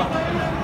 え?